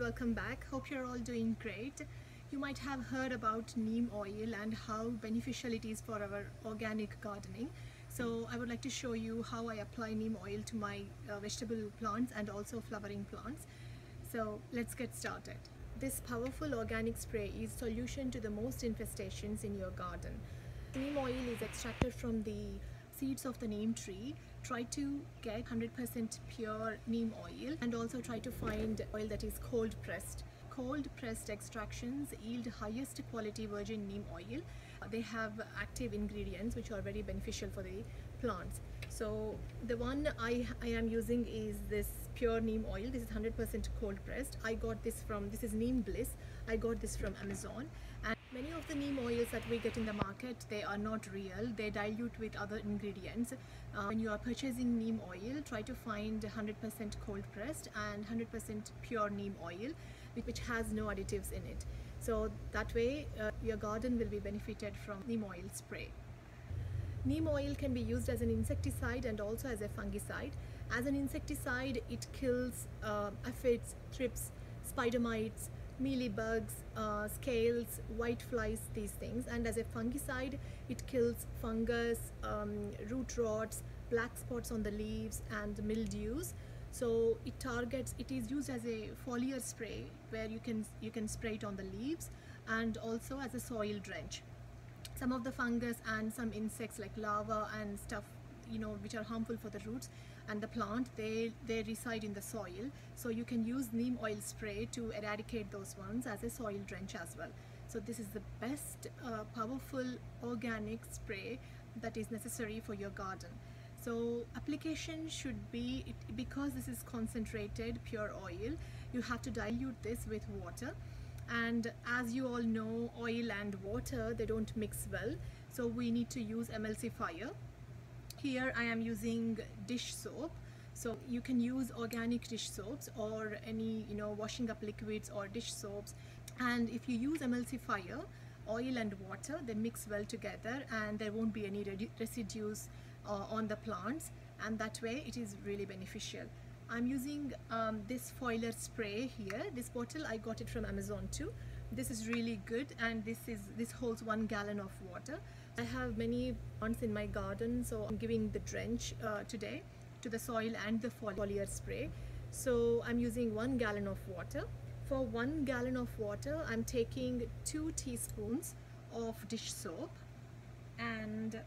welcome back. Hope you're all doing great. You might have heard about neem oil and how beneficial it is for our organic gardening. So I would like to show you how I apply neem oil to my uh, vegetable plants and also flowering plants. So let's get started. This powerful organic spray is solution to the most infestations in your garden. Neem oil is extracted from the seeds of the neem tree try to get 100% pure neem oil and also try to find oil that is cold pressed. Cold pressed extractions yield highest quality virgin neem oil. They have active ingredients which are very beneficial for the plants. So the one I, I am using is this pure neem oil. This is 100% cold pressed. I got this from this is Neem Bliss. I got this from Amazon. And many of the neem oils that we get in the market they are not real. They dilute with other ingredients. Uh, when you are purchasing neem oil try to find 100% cold pressed and 100% pure neem oil which has no additives in it. So that way uh, your garden will be benefited from neem oil spray. Neem oil can be used as an insecticide and also as a fungicide. As an insecticide, it kills uh, aphids, thrips, spider mites, mealybugs, uh, scales, white flies, these things. And as a fungicide, it kills fungus, um, root rots, black spots on the leaves and mildews. So it targets, it is used as a foliar spray where you can, you can spray it on the leaves and also as a soil drench some of the fungus and some insects like larvae and stuff you know which are harmful for the roots and the plant they they reside in the soil. So you can use neem oil spray to eradicate those ones as a soil drench as well. So this is the best uh, powerful organic spray that is necessary for your garden. So application should be because this is concentrated pure oil you have to dilute this with water. And as you all know oil and water they don't mix well. So we need to use emulsifier here I am using dish soap. So you can use organic dish soaps or any you know washing up liquids or dish soaps. And if you use emulsifier oil and water they mix well together and there won't be any residues uh, on the plants. And that way it is really beneficial I'm using um, this foliar spray here. This bottle I got it from Amazon too. This is really good and this is this holds one gallon of water. I have many plants in my garden so I'm giving the drench uh, today to the soil and the foliar spray. So I'm using one gallon of water. For one gallon of water I'm taking two teaspoons of dish soap and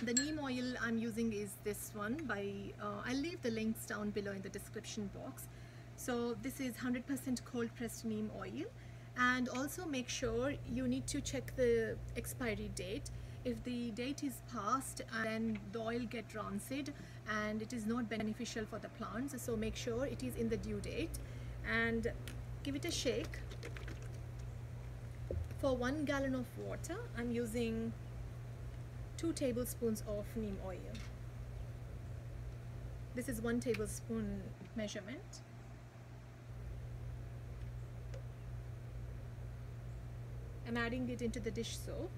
the neem oil I'm using is this one by uh, I'll leave the links down below in the description box. So this is 100% cold pressed neem oil. And also make sure you need to check the expiry date. If the date is past then the oil get rancid and it is not beneficial for the plants. So make sure it is in the due date and give it a shake. For one gallon of water I'm using 2 tablespoons of neem oil. This is 1 tablespoon measurement. I'm adding it into the dish soap.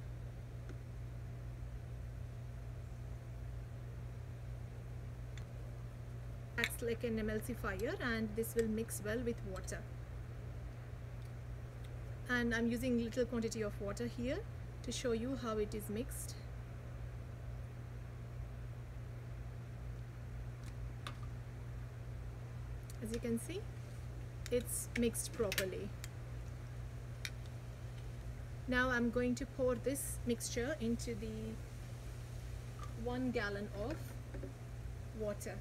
Acts like an emulsifier and this will mix well with water. And I'm using little quantity of water here to show you how it is mixed. As you can see it's mixed properly. Now I'm going to pour this mixture into the one gallon of water.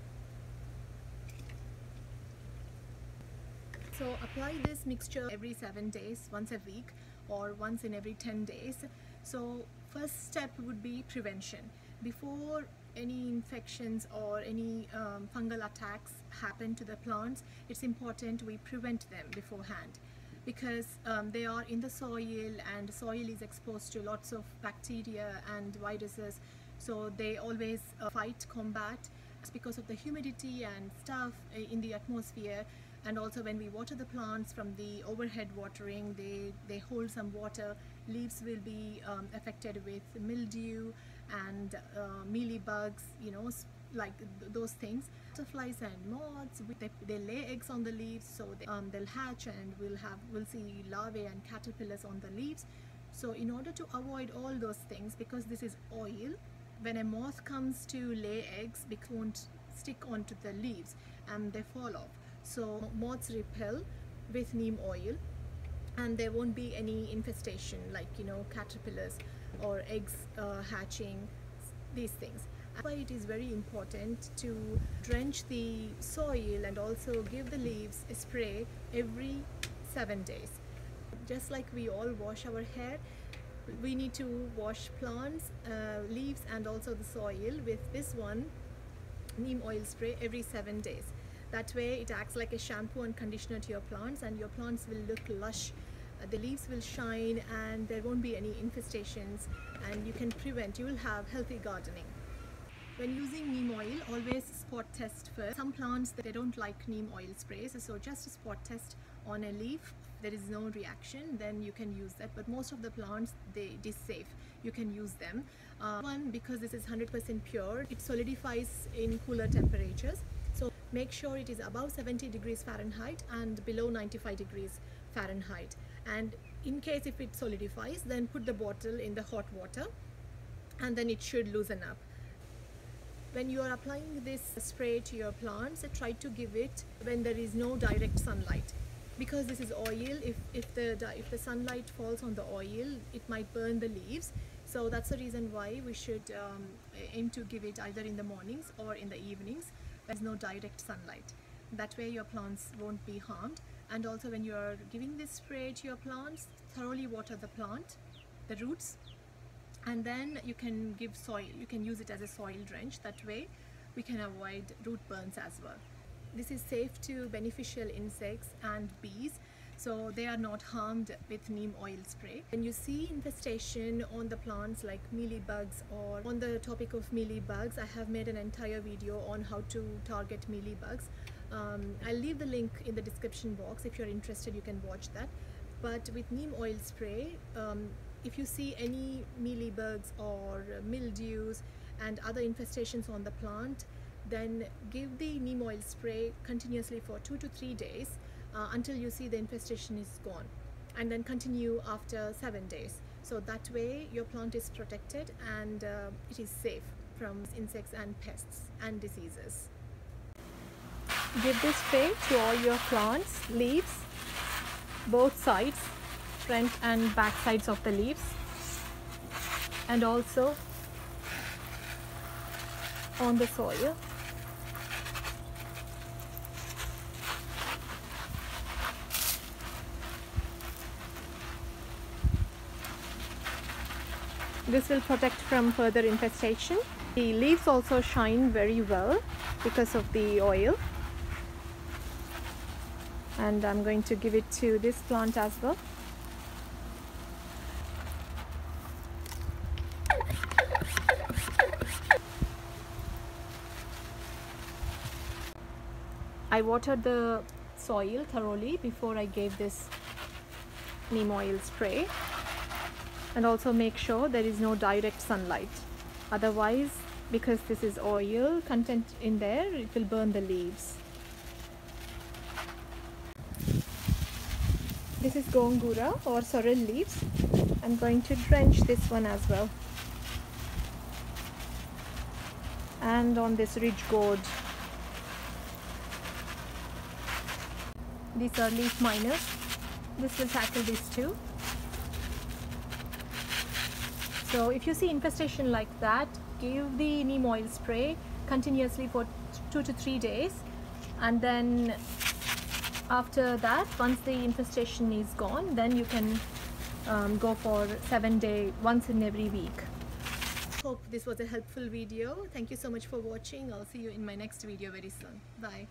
So apply this mixture every seven days once a week or once in every 10 days. So first step would be prevention. Before any infections or any um, fungal attacks happen to the plants, it's important we prevent them beforehand. Because um, they are in the soil and soil is exposed to lots of bacteria and viruses. So they always uh, fight combat it's because of the humidity and stuff uh, in the atmosphere. And also when we water the plants from the overhead watering they they hold some water. Leaves will be um, affected with mildew and uh, mealy bugs, you know, like th- those things. Butterflies and moths they, they lay eggs on the leaves so they, um, they'll hatch and we'll have we'll see larvae and caterpillars on the leaves. So in order to avoid all those things because this is oil when a moth comes to lay eggs it won't stick onto the leaves and they fall off. So moths repel with neem oil and there won't be any infestation like you know caterpillars or eggs uh, hatching these things. That's why it is very important to drench the soil and also give the leaves a spray every seven days. Just like we all wash our hair we need to wash plants uh, leaves and also the soil with this one neem oil spray every seven days. That way it acts like a shampoo and conditioner to your plants and your plants will look lush the leaves will shine and there won't be any infestations and you can prevent you will have healthy gardening. When using neem oil always spot test first. Some plants they don't like neem oil sprays so just a spot test on a leaf. There is no reaction then you can use that but most of the plants they it is safe. You can use them. Uh, one because this is 100% pure it solidifies in cooler temperatures. So make sure it is above 70 degrees Fahrenheit and below 95 degrees Fahrenheit and in case if it solidifies then put the bottle in the hot water and then it should loosen up. When you are applying this spray to your plants try to give it when there is no direct sunlight because this is oil. If, if the if the sunlight falls on the oil it might burn the leaves. So that's the reason why we should um, aim to give it either in the mornings or in the evenings there's no direct sunlight. That way your plants won't be harmed and also when you are giving this spray to your plants thoroughly water the plant the roots and then you can give soil you can use it as a soil drench that way we can avoid root burns as well this is safe to beneficial insects and bees so they are not harmed with neem oil spray. When you see infestation on the plants like mealybugs or on the topic of mealybugs, I have made an entire video on how to target mealybugs. Um, I'll leave the link in the description box. If you're interested you can watch that. But with neem oil spray, um, if you see any mealybugs or mildews and other infestations on the plant, then give the neem oil spray continuously for two to three days uh, until you see the infestation is gone and then continue after seven days. So that way your plant is protected and uh, it is safe from insects and pests and diseases give this spray to all your plants leaves both sides front and back sides of the leaves. And also on the soil. This will protect from further infestation. The leaves also shine very well because of the oil and I'm going to give it to this plant as well. I watered the soil thoroughly before I gave this neem oil spray. And also make sure there is no direct sunlight. Otherwise because this is oil content in there it will burn the leaves this is gongura or sorrel leaves. I'm going to drench this one as well. And on this ridge gourd. These are leaf miners. This will tackle these two so if you see infestation like that, give the neem oil spray continuously for two to three days. And then after that once the infestation is gone then you can um, go for seven day once in every week. Hope this was a helpful video. Thank you so much for watching. I'll see you in my next video very soon. Bye